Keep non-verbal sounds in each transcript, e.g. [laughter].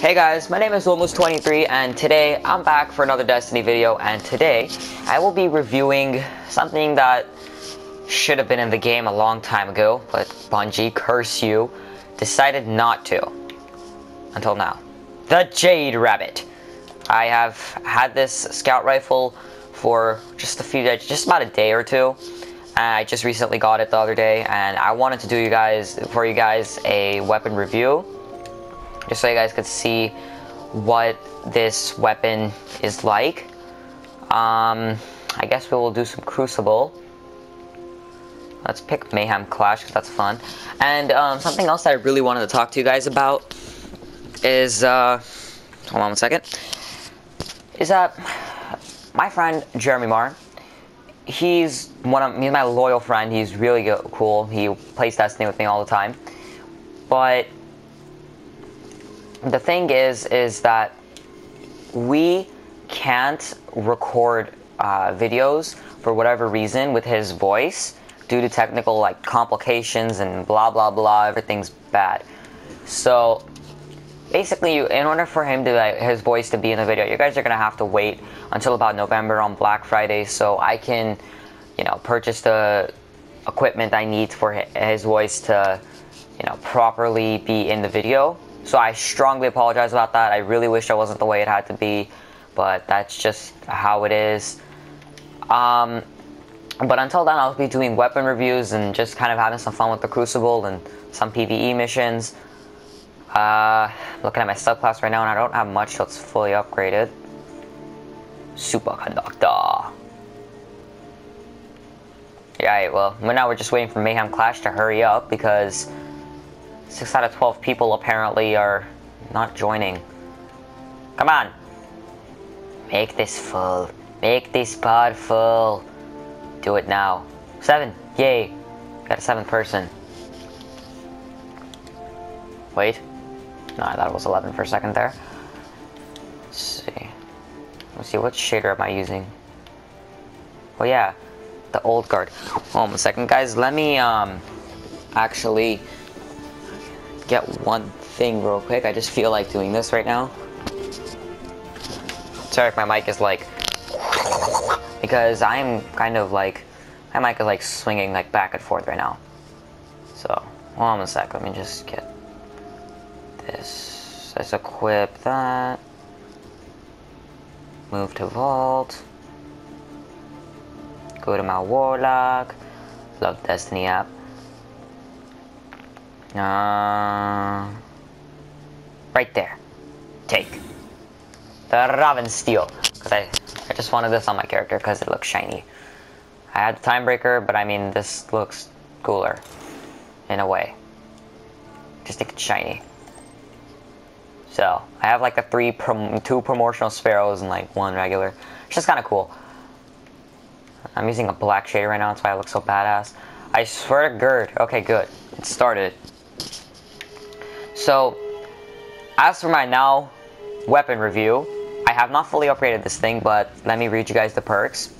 Hey guys, my name is Wilmoose23 and today I'm back for another Destiny video and today I will be reviewing something that should have been in the game a long time ago, but Bungie, curse you, decided not to. Until now. The Jade Rabbit. I have had this scout rifle for just a few days, just about a day or two. I just recently got it the other day and I wanted to do you guys, for you guys, a weapon review just so you guys could see what this weapon is like. Um, I guess we will do some Crucible. Let's pick Mayhem Clash because that's fun. And um, something else that I really wanted to talk to you guys about is, uh, hold on one second, is that my friend Jeremy Marr, he's one of, he's my loyal friend, he's really cool, he plays Destiny with me all the time, but the thing is, is that we can't record uh, videos for whatever reason with his voice due to technical like complications and blah blah blah. Everything's bad. So basically, you, in order for him to his voice to be in the video, you guys are gonna have to wait until about November on Black Friday, so I can, you know, purchase the equipment I need for his voice to, you know, properly be in the video. So I strongly apologize about that. I really wish I wasn't the way it had to be, but that's just how it is. Um, but until then, I'll be doing weapon reviews and just kind of having some fun with the Crucible and some PvE missions. Uh, looking at my subclass right now, and I don't have much, so it's fully upgraded. Superconductor. Yeah, well, now we're just waiting for Mayhem Clash to hurry up because 6 out of 12 people apparently are not joining. Come on! Make this full. Make this pod full. Do it now. 7! Yay! Got a 7th person. Wait. No, I thought it was 11 for a second there. Let's see. Let's see, what shader am I using? Oh yeah, the old guard. Hold on a second, guys. Let me, um, actually get one thing real quick. I just feel like doing this right now. Sorry if my mic is like... Because I'm kind of like... My mic is like swinging like back and forth right now. So, hold on a sec. Let me just get this. Let's equip that. Move to Vault. Go to my Warlock. Love Destiny app. Uh, right there. Take. The Raven Steel. Because I, I just wanted this on my character because it looks shiny. I had the Timebreaker, but I mean, this looks cooler. In a way. Just think it's shiny. So, I have like a three, prom two promotional sparrows and like one regular. It's just kind of cool. I'm using a black shader right now, that's why I look so badass. I swear to Gerd. Okay, good. It started. So, as for my now weapon review, I have not fully upgraded this thing, but let me read you guys the perks.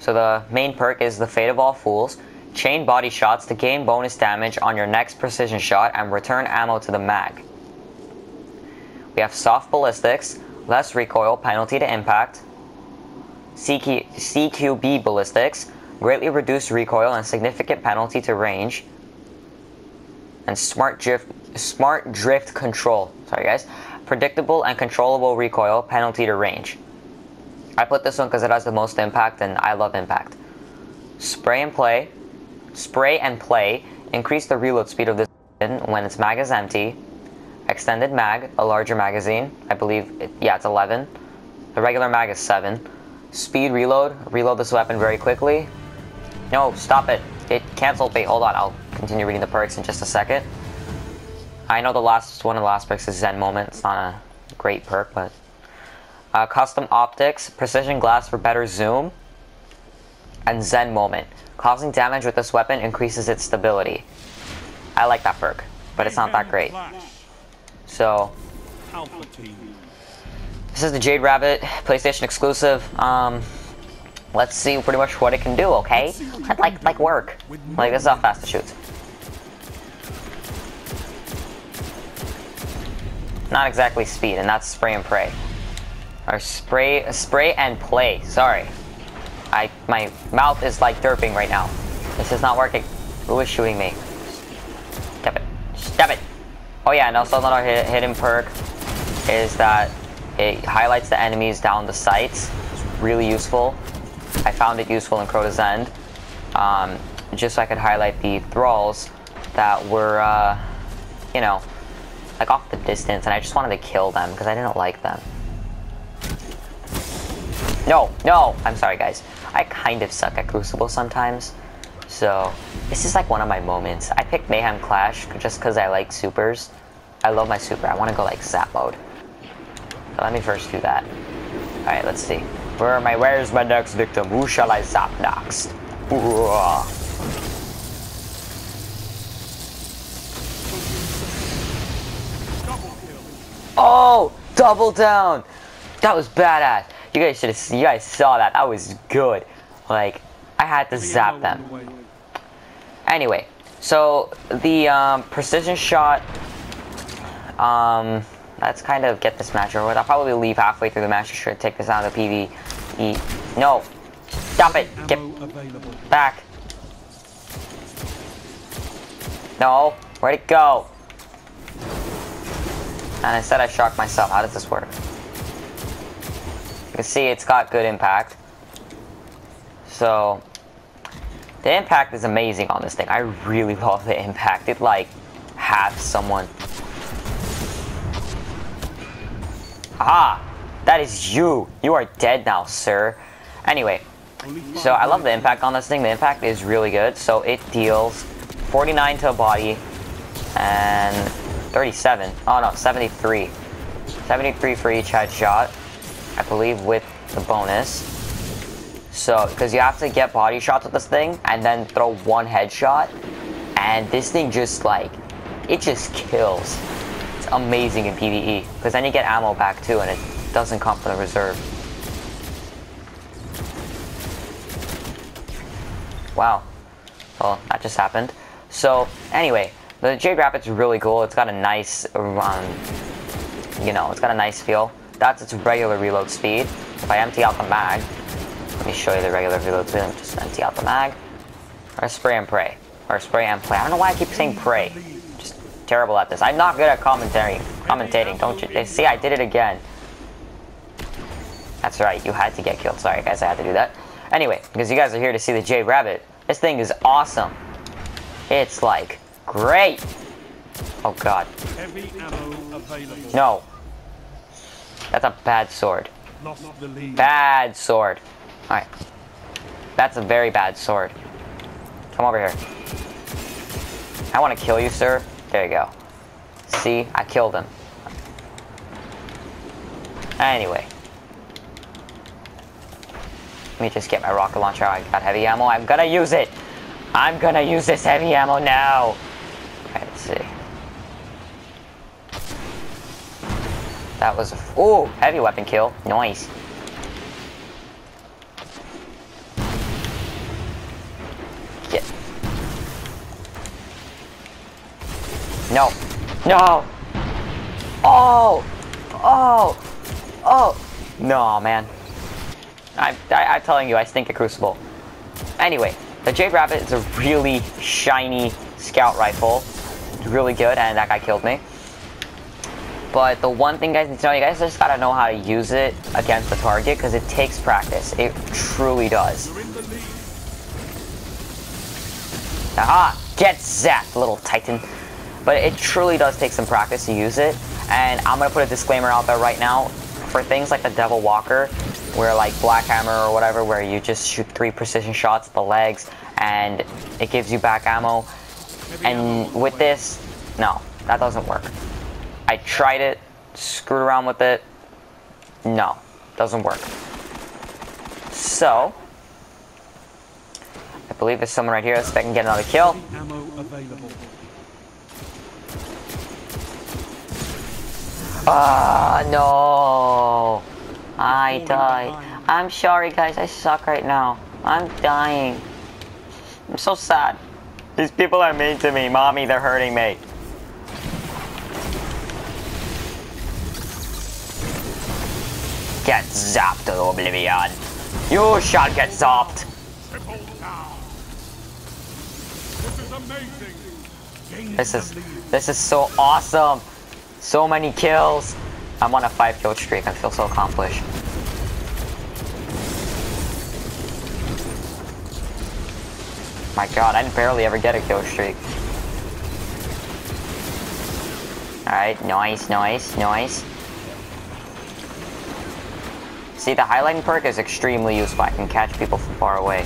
So the main perk is the Fate of All Fools. Chain body shots to gain bonus damage on your next precision shot and return ammo to the mag. We have soft ballistics, less recoil, penalty to impact. CQ, CQB ballistics, greatly reduced recoil and significant penalty to range. And smart drift Smart Drift Control. Sorry, guys. Predictable and controllable recoil, penalty to range. I put this one because it has the most impact, and I love impact. Spray and play. Spray and play. Increase the reload speed of this when its mag is empty. Extended mag, a larger magazine. I believe, it, yeah, it's 11. The regular mag is 7. Speed reload. Reload this weapon very quickly. No, stop it. It canceled me. Hold on, I'll continue reading the perks in just a second. I know the last one of the last perks is Zen Moment. It's not a great perk, but uh, custom optics, precision glass for better zoom, and Zen Moment. Causing damage with this weapon increases its stability. I like that perk, but it's not that great. So, this is the Jade Rabbit, PlayStation exclusive. Um, let's see pretty much what it can do, okay? Like, like work. Like, this is how fast it shoots. Not exactly speed, and that's spray and pray. Or spray, spray and play. Sorry, I my mouth is like derping right now. This is not working. Who is shooting me? Stop it! Stop it! Oh yeah, and also another hidden perk is that it highlights the enemies down the sights. It's really useful. I found it useful in Crota's End. Um, just so I could highlight the thralls that were, uh, you know, like off the distance, and I just wanted to kill them because I didn't like them. No, no, I'm sorry guys. I kind of suck at Crucible sometimes. So, this is like one of my moments. I picked Mayhem Clash just because I like supers. I love my super. I want to go like zap mode. So let me first do that. Alright, let's see. Where am I? Where's my next victim? Who shall I zap next? Ooh. Oh, double down. That was badass. You guys should have. You guys saw that. That was good. Like, I had to zap them. Anyway, so the um, precision shot. Um, let's kind of get this match over with. I'll probably leave halfway through the match to to take this out of the PvE. No, stop it. Get back. No, where'd it go? And instead I shocked myself. How does this work? You can see it's got good impact. So, the impact is amazing on this thing. I really [laughs] love the impact. It like halves someone. Ah, that is you. You are dead now, sir. Anyway, so I love the impact on this thing. The impact is really good. So it deals 49 to a body and 37. Oh no, 73. 73 for each headshot, I believe with the bonus. So, because you have to get body shots with this thing and then throw one headshot. And this thing just like, it just kills. It's amazing in PvE. Because then you get ammo back too and it doesn't come from the reserve. Wow. Well, that just happened. So, anyway, the Jade Rabbit's really cool. It's got a nice, um, you know, it's got a nice feel. That's its regular reload speed. If I empty out the mag, let me show you the regular reload speed. Let me just empty out the mag. Or spray and pray. Or spray and play. I don't know why I keep saying pray. Just terrible at this. I'm not good at commentary, commentating. Don't you? See, I did it again. That's right. You had to get killed. Sorry, guys. I had to do that. Anyway, because you guys are here to see the Jade Rabbit. This thing is awesome. It's like Great! Oh god. No. That's a bad sword. Bad sword. Alright. That's a very bad sword. Come over here. I want to kill you, sir. There you go. See? I killed him. Anyway. Let me just get my rocket launcher. I got heavy ammo. I'm gonna use it. I'm gonna use this heavy ammo now. Let's see. That was a oh heavy weapon kill. Nice. Get. No. No. Oh. Oh. Oh. No, man. I, I, I'm telling you, I stink at Crucible. Anyway, the Jade Rabbit is a really shiny scout rifle It's really good, and that guy killed me. But the one thing guys need to know, you guys just gotta know how to use it against the target, because it takes practice. It truly does. Aha! Get zapped, little titan. But it truly does take some practice to use it. And I'm gonna put a disclaimer out there right now. For things like the Devil Walker, where like Black Hammer or whatever, where you just shoot three precision shots at the legs, and it gives you back ammo, and with this, no, that doesn't work. I tried it, screwed around with it. No, doesn't work. So, I believe there's someone right here that can get another kill. Ah, no. I died. I'm sorry, guys. I suck right now. I'm dying. I'm so sad. These people are mean to me. Mommy, they're hurting me. Get zapped to oblivion. You shall get zapped. This is this is so awesome. So many kills. I'm on a five kill streak. I feel so accomplished. My god, I barely ever get a kill streak. Alright, nice, nice, nice. See, the highlighting perk is extremely useful. I can catch people from far away.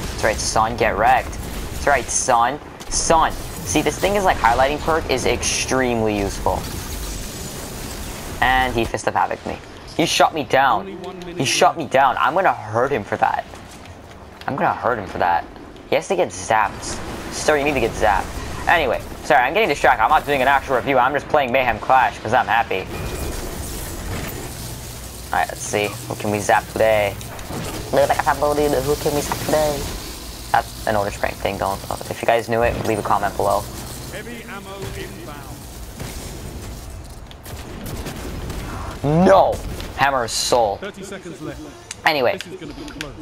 That's right, son, get wrecked. That's right, son. Son. See, this thing is like highlighting perk is extremely useful. And he fist of havoc me. He shot me down. He shot me down. I'm gonna hurt him for that. I'm gonna hurt him for that. He has to get zapped. Sir, you need to get zapped. Anyway, sorry, I'm getting distracted. I'm not doing an actual review. I'm just playing Mayhem Clash because I'm happy. Alright, let's see. Who can we zap today? Look like a Who can we zap today? That's an Otis prank thing. Don't. If you guys knew it, leave a comment below. Heavy ammo inbound. No! Hammer of Sol. 30 seconds left. Anyway, This is going to be close.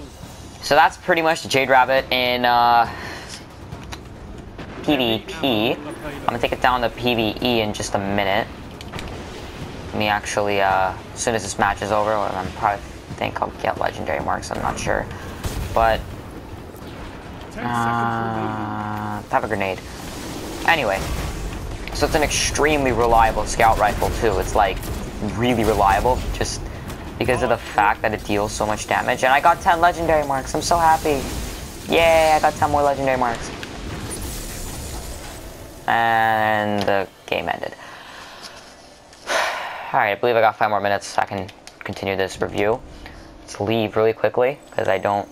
so that's pretty much the Jade Rabbit in uh, PvP. I'm gonna take it down to PvE in just a minute. Let me actually, uh, as soon as this match is over, I'm probably think I'll get legendary marks. I'm not sure, but 10 seconds uh, have a grenade. Anyway, so it's an extremely reliable scout rifle too. It's like really reliable, just because of the fact that it deals so much damage. And I got 10 legendary marks. I'm so happy. Yay! I got 10 more legendary marks. And the game ended. [sighs] Alright, I believe I got five more minutes. So I can continue this review. Let's leave really quickly because I don't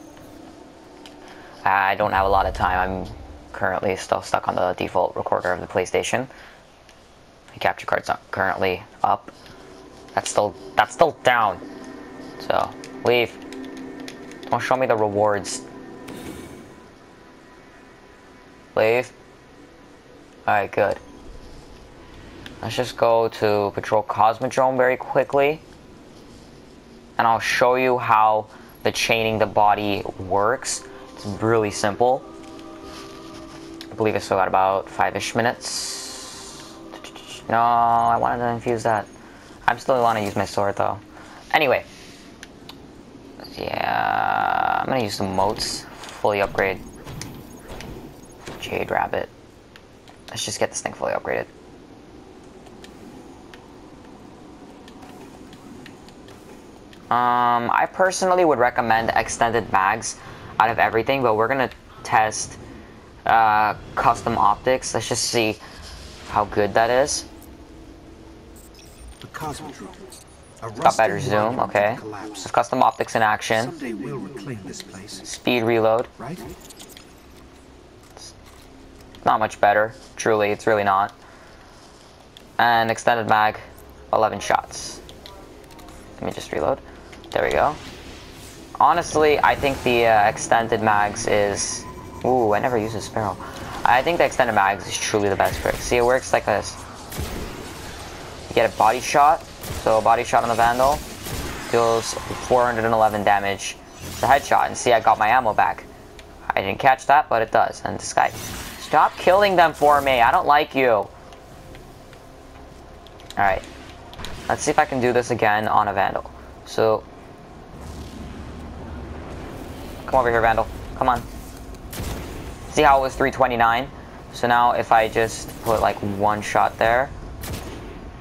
I don't have a lot of time. I'm currently still stuck on the default recorder of the PlayStation. The capture card's not currently up. That's still that's still down. So leave. Don't show me the rewards. Leave. Alright, good. Let's just go to Patrol Cosmodrome very quickly. And I'll show you how the chaining the body works. It's really simple. I believe I still got about five-ish minutes. No, I wanted to infuse that. I'm still want to use my sword though. Anyway. Yeah, I'm gonna use some motes. Fully upgrade. Jade Rabbit. Let's just get this thing fully upgraded. Um, I personally would recommend extended mags out of everything, but we're gonna test uh, custom optics. Let's just see how good that is. The Got better zoom, okay. There's custom optics in action. We'll Speed reload. right? Not much better. Truly, it's really not. And extended mag, 11 shots. Let me just reload. There we go. Honestly, I think the uh, extended mags is... Ooh, I never used a Sparrow. I think the extended mags is truly the best trick. See, it works like this. You get a body shot. So a body shot on the Vandal deals 411 damage. It's a headshot. And see, I got my ammo back. I didn't catch that, but it does. And this guy... Stop killing them for me. I don't like you. Alright. Let's see if I can do this again on a Vandal. So... Come over here, Vandal. Come on. See how it was 329? So now if I just put like one shot there,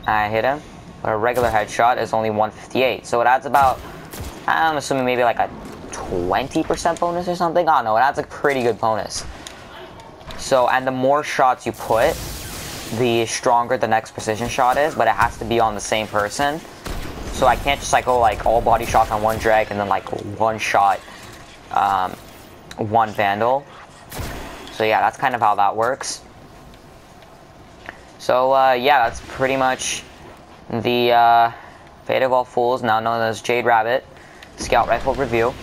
I hit him. But a regular headshot is only 158. So it adds about, I'm assuming maybe like a 20% bonus or something. I don't know. It adds a pretty good bonus. So, and the more shots you put, the stronger the next precision shot is, but it has to be on the same person. So I can't just like go like all body shots on one dreg and then like one shot, um, one vandal. So yeah, that's kind of how that works. So uh, yeah, that's pretty much the uh, Fate of All Fools, now known as Jade Rabbit, Scout Rifle review.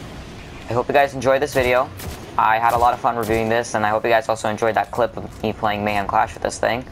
I hope you guys enjoyed this video. I had a lot of fun reviewing this, and I hope you guys also enjoyed that clip of me playing Mayhem Clash with this thing.